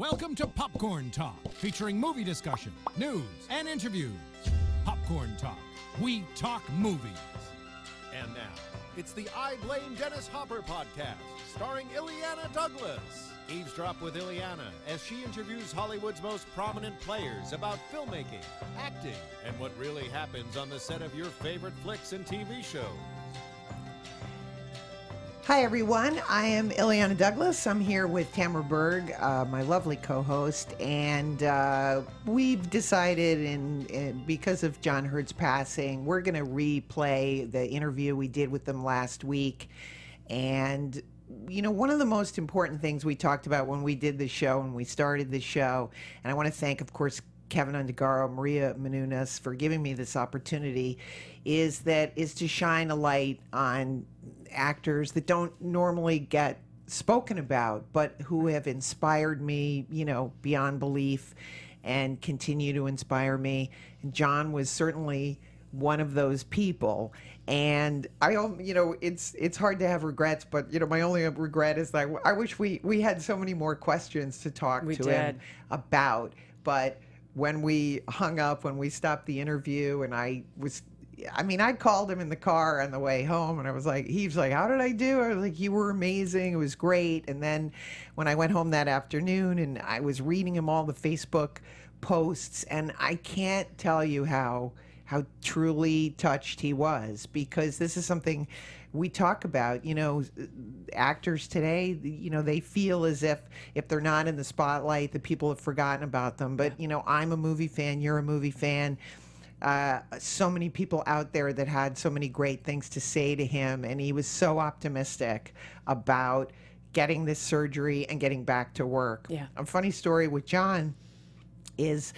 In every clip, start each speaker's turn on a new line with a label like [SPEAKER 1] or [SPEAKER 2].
[SPEAKER 1] Welcome to Popcorn Talk, featuring movie discussion, news, and interviews. Popcorn Talk. We talk movies.
[SPEAKER 2] And now, it's the I Blame Dennis Hopper podcast, starring Illeana Douglas. Eavesdrop with Illeana as she interviews Hollywood's most prominent players about filmmaking, acting, and what really happens on the set of your favorite flicks and TV shows.
[SPEAKER 3] Hi, everyone. I am Illeana Douglas. I'm here with Tamara Berg, uh, my lovely co host, and uh, we've decided, in, in, because of John Heard's passing, we're going to replay the interview we did with them last week. And you know, one of the most important things we talked about when we did the show and we started the show, and I want to thank, of course, Keven Undergaro, Maria Menounos for giving me this opportunity, is that is to shine a light on actors that don't normally get spoken about, but who have inspired me, you know, beyond belief and continue to inspire me. And John was certainly one of those people. And I, you know, it's it's hard to have regrets, but you know, my only regret is that I wish we we had so many more questions to talk
[SPEAKER 4] we
[SPEAKER 3] to
[SPEAKER 4] did.
[SPEAKER 3] him about. But when we hung up, when we stopped the interview, and I was I mean, I called him in the car on the way home, and I was like, he was like, "How did I do?" I was like, "You were amazing. It was great." And then when I went home that afternoon, and I was reading him all the Facebook posts, and I can't tell you how how truly touched he was because this is something we talk about you know actors today you know they feel as if if they're not in the spotlight the people have forgotten about them but you know i'm a movie fan you're a movie fan uh, so many people out there that had so many great things to say to him, and he was so optimistic about getting this surgery and getting back to work.
[SPEAKER 4] Yeah.
[SPEAKER 3] A funny story with John is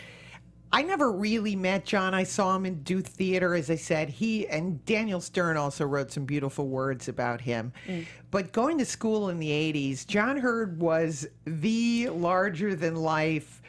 [SPEAKER 3] I never really met John. I saw him in do theater, as I said. He and Daniel Stern also wrote some beautiful words about him. Mm. But going to school in the 80s, John Heard was the larger than life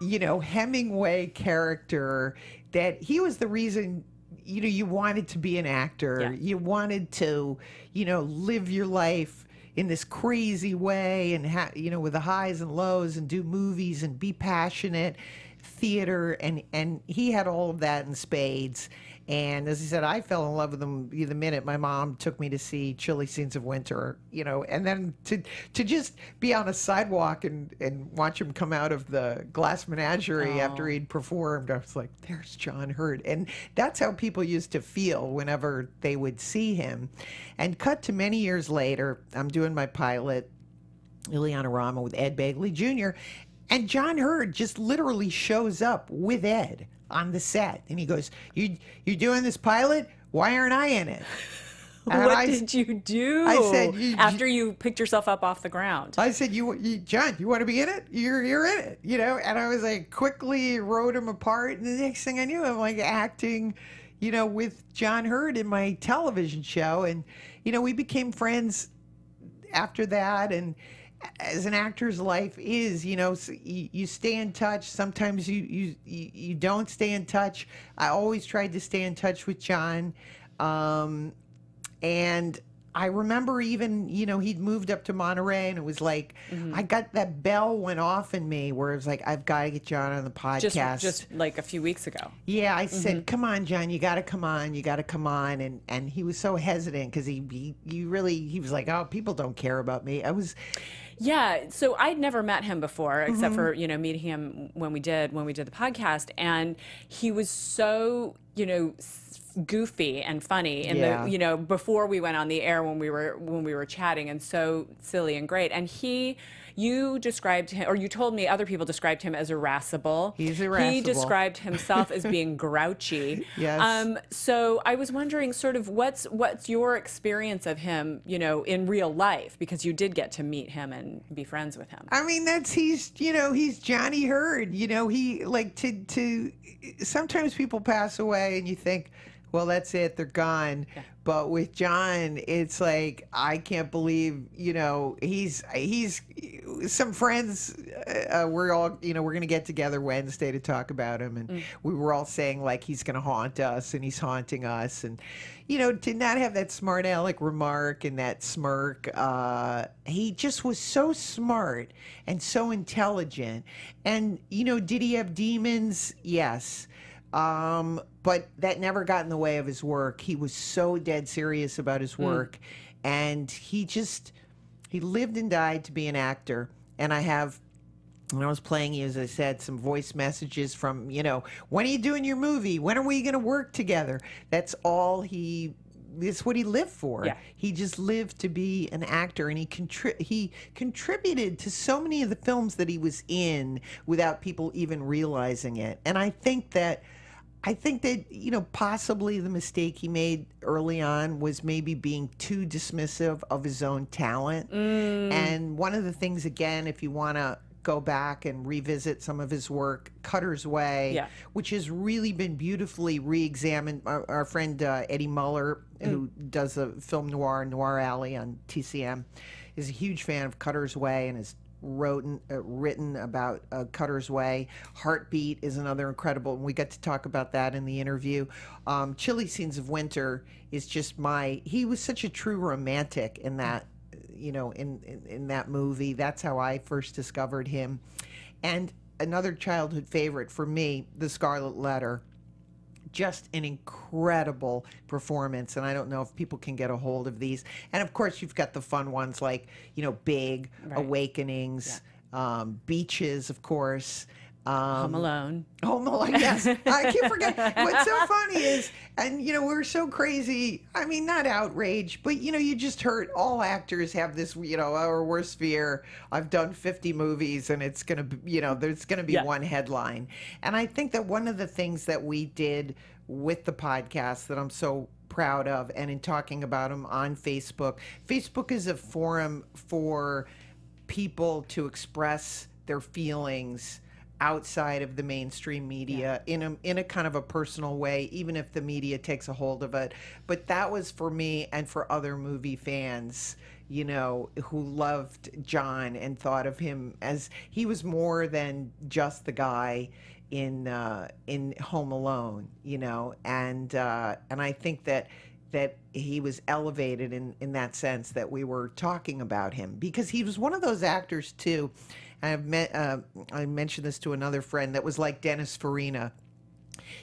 [SPEAKER 3] you know, Hemingway character that he was the reason you know you wanted to be an actor.
[SPEAKER 4] Yeah.
[SPEAKER 3] You wanted to, you know, live your life in this crazy way and ha- you know with the highs and lows and do movies and be passionate theater and and he had all of that in spades and as I said, I fell in love with him the minute my mom took me to see Chilly Scenes of Winter, you know, and then to to just be on a sidewalk and, and watch him come out of the glass menagerie
[SPEAKER 4] Oh.
[SPEAKER 3] after he'd performed, I was like, there's John Heard. And that's how people used to feel whenever they would see him. And cut to many years later, I'm doing my pilot, Ileana Rama with Ed Begley Jr., and John Heard just literally shows up with Ed on the set, and he goes, "You you doing this pilot? Why aren't I in it?" And
[SPEAKER 4] what
[SPEAKER 3] I,
[SPEAKER 4] did you do
[SPEAKER 3] I said, you-
[SPEAKER 4] after you picked yourself up off the ground?
[SPEAKER 3] I said, you, you, John, you want to be in it? You're, you're in it, you know? And I was like, quickly wrote him apart. And the next thing I knew, I'm like acting, you know, with John Heard in my television show. And, you know, we became friends after that. And as an actor's life is, you know, you, you stay in touch. Sometimes you, you, you, you don't stay in touch. I always tried to stay in touch with John. Um, and I remember even, you know, he'd moved up to Monterey and it was like, I got that bell went off in me where it was like, I've got to get John on the podcast.
[SPEAKER 4] just like a few weeks ago.
[SPEAKER 3] yeah, I said, come on, John, you got to come on. You got to come on. And, and he was so hesitant because he, he, he really, he was like, oh, people don't care about me. I was,
[SPEAKER 4] Yeah, so I'd never met him before,
[SPEAKER 3] Mm-hmm.
[SPEAKER 4] except for you know meeting him when we did when we did the podcast, and he was so you know goofy and funny in
[SPEAKER 3] Yeah.
[SPEAKER 4] the you know before we went on the air when we were when we were chatting, and so silly and great. And he, you described him, or you told me other people described him as irascible.
[SPEAKER 3] He's irascible He
[SPEAKER 4] described himself as being grouchy.
[SPEAKER 3] Yes.
[SPEAKER 4] Um, so I was wondering, sort of, what's what's your experience of him, you know, in real life, because you did get to meet him and be friends with him.
[SPEAKER 3] I mean, that's he's you know he's Johnny Heard. You know he like to to. Sometimes people pass away and you think, well, that's it, they're gone. But with John, it's like I can't believe you know he's he's some friends, uh, we're all, you know, we're going to get together Wednesday to talk about him. And we were all saying, like, he's going to haunt us and he's haunting us. And, you know, to not have that smart aleck remark and that smirk, uh, he just was so smart and so intelligent. And, you know, did he have demons? Yes. Um, but that never got in the way of his work. He was so dead serious about his work. And he just, he lived and died to be an actor. And I have when I was playing you, as I said, some voice messages from, you know, when are you doing your movie? When are we going to work together? That's all he. It's what he lived for.
[SPEAKER 4] Yeah.
[SPEAKER 3] He just lived to be an actor, and he contri- he contributed to so many of the films that he was in without people even realizing it. And I think that. I think that, you know, possibly the mistake he made early on was maybe being too dismissive of his own talent.
[SPEAKER 4] Mm.
[SPEAKER 3] And one of the things, again, if you want to go back and revisit some of his work, Cutter's Way,
[SPEAKER 4] Yeah.
[SPEAKER 3] which has really been beautifully re examined. Our, our friend uh, Eddie Muller, who does the film noir, Noir Alley on TCM, is a huge fan of Cutter's Way and has wrote, uh, written about uh, Cutter's Way. Heartbeat is another incredible, and we got to talk about that in the interview. Um, Chilly Scenes of Winter is just my. He was such a true romantic in that, you know, in, in in that movie. That's how I first discovered him. And another childhood favorite for me, The Scarlet Letter just an incredible performance and i don't know if people can get a hold of these. And of course you've got the fun ones like you know big awakenings um, beaches of course um,
[SPEAKER 4] Home Alone.
[SPEAKER 3] Home Alone, yes. I keep forgetting. What's so funny is, and you know, we're so crazy. I mean, not outraged, but you know, you just heard all actors have this, you know, our worst fear. I've done 50 movies and it's going to be, you know, there's going to be
[SPEAKER 4] Yeah.
[SPEAKER 3] one headline. And I think that one of the things that we did with the podcast that I'm so proud of, and in talking about them on Facebook, Facebook is a forum for people to express their feelings outside of the mainstream media in a in a kind of a personal way even if the media takes a hold of it but that was for me and for other movie fans you know who loved John and thought of him as he was more than just the guy in uh, in Home Alone you know and uh, and I think that that he was elevated in, in that sense that we were talking about him because he was one of those actors too. I've met, uh, I mentioned this to another friend that was like Dennis Farina.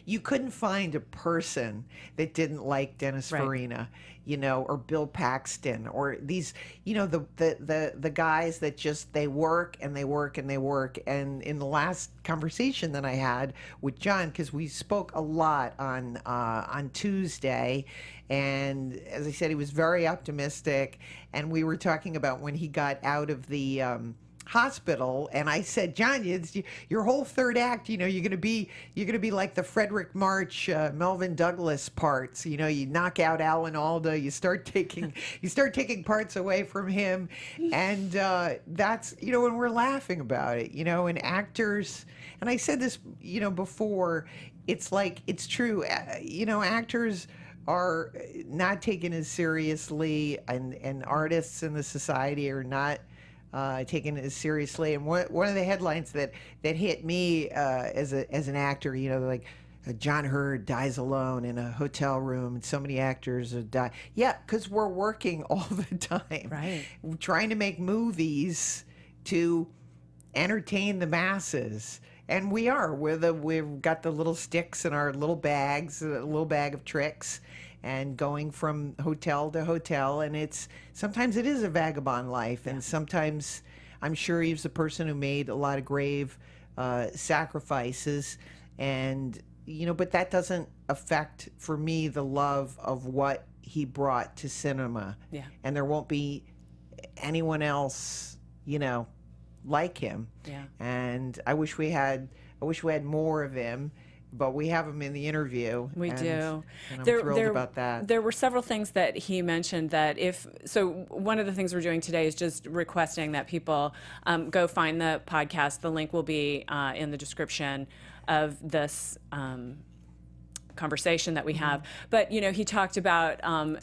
[SPEAKER 3] You couldn't find a person that didn't like Dennis
[SPEAKER 4] Right.
[SPEAKER 3] Farina, you know, or Bill Paxton, or these, you know, the, the the the guys that just they work and they work and they work. And in the last conversation that I had with John, because we spoke a lot on uh, on Tuesday, and as I said, he was very optimistic, and we were talking about when he got out of the. Um, hospital and i said john it's your whole third act you know you're going to be you're going to be like the fredric march uh, melvyn douglas parts you know you knock out alan alda you start taking you start taking parts away from him and uh, that's you know and we're laughing about it you know and actors and i said this you know before it's like it's true uh, you know actors are not taken as seriously and and artists in the society are not uh, taken as seriously. And one, one of the headlines that, that hit me uh, as, a, as an actor, you know, like uh, John Heard dies alone in a hotel room, and so many actors died. Yeah, because we're working all the time,
[SPEAKER 4] Right.
[SPEAKER 3] We're trying to make movies to entertain the masses. And we are. We're the, we've got the little sticks in our little bags, a little bag of tricks, and going from hotel to hotel. And it's sometimes it is a vagabond life, and sometimes I'm sure he was a person who made a lot of grave uh, sacrifices. And, you know, but that doesn't affect, for me, the love of what he brought to cinema.
[SPEAKER 4] Yeah.
[SPEAKER 3] And there won't be anyone else, you know, like him.
[SPEAKER 4] Yeah.
[SPEAKER 3] And I wish we had I wish we had more of him, but we have him in the interview.
[SPEAKER 4] We
[SPEAKER 3] and-
[SPEAKER 4] do.
[SPEAKER 3] And I'm thrilled about that.
[SPEAKER 4] There were several things that he mentioned that if so, one of the things we're doing today is just requesting that people um, go find the podcast. The link will be uh, in the description of this. Um, conversation that we have. But you know, he talked about um,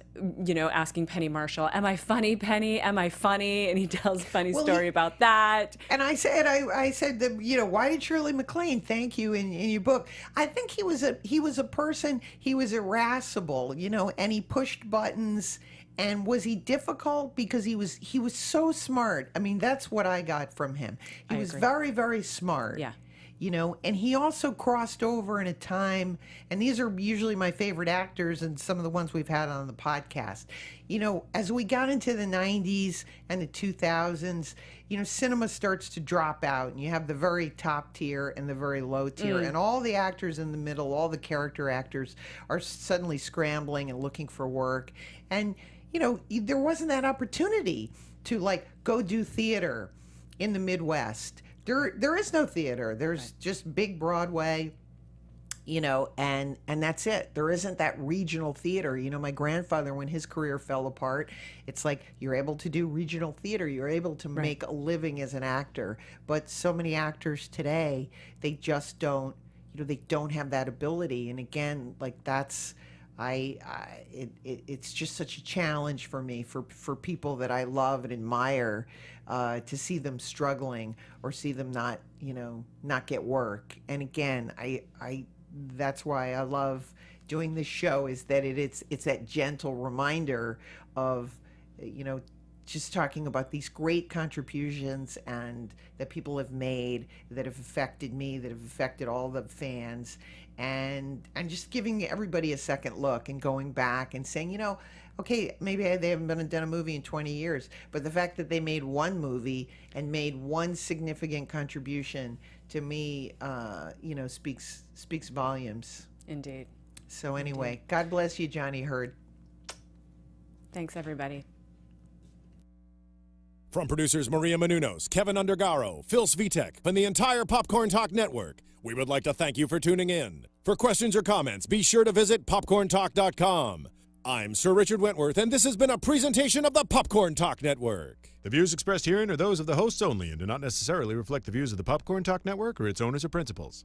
[SPEAKER 4] you know asking Penny Marshall, "Am I funny, Penny? Am I funny?" And he tells a funny
[SPEAKER 3] Well,
[SPEAKER 4] story
[SPEAKER 3] he-
[SPEAKER 4] about that.
[SPEAKER 3] And I said, I, I said that you know, why did Shirley MacLaine thank you in, in your book? I think he was a he was a person. He was irascible, you know, and he pushed buttons. And was he difficult because he was he was so smart? I mean, that's what I got from him. He
[SPEAKER 4] I
[SPEAKER 3] was
[SPEAKER 4] agree.
[SPEAKER 3] very very smart.
[SPEAKER 4] Yeah.
[SPEAKER 3] You know, and he also crossed over in a time, and these are usually my favorite actors and some of the ones we've had on the podcast. You know, as we got into the 90s and the 2000s, you know, cinema starts to drop out, and you have the very top tier and the very low tier, mm. and all the actors in the middle, all the character actors, are suddenly scrambling and looking for work. And, you know, there wasn't that opportunity to like go do theater in the Midwest. There, there is no theater. There's just big Broadway, you know, and and that's it. There isn't that regional theater. You know, my grandfather, when his career fell apart, it's like you're able to do regional theater. You're able to make a living as an actor. But so many actors today, they just don't. You know, they don't have that ability. And again, like that's. I, I it, it, it's just such a challenge for me for for people that I love and admire uh, to see them struggling or see them not you know not get work. And again, I I that's why I love doing this show is that it, it's it's that gentle reminder of you know just talking about these great contributions and that people have made that have affected me that have affected all the fans and and just giving everybody a second look and going back and saying you know okay maybe they haven't been done a movie in 20 years but the fact that they made one movie and made one significant contribution to me uh, you know speaks speaks volumes
[SPEAKER 4] Indeed.
[SPEAKER 3] so anyway god bless you johnny heard
[SPEAKER 4] Thanks, everybody.
[SPEAKER 2] From producers Maria Menounos, Keven Undergaro, Phil Svitek, and the entire Popcorn Talk Network, we would like to thank you for tuning in. For questions or comments, be sure to visit popcorntalk.com. I'm Sir Richard Wentworth, and this has been a presentation of the Popcorn Talk Network.
[SPEAKER 5] The views expressed herein are those of the hosts only and do not necessarily reflect the views of the Popcorn Talk Network or its owners or principals.